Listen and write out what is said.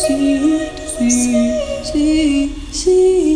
see, see, see, see.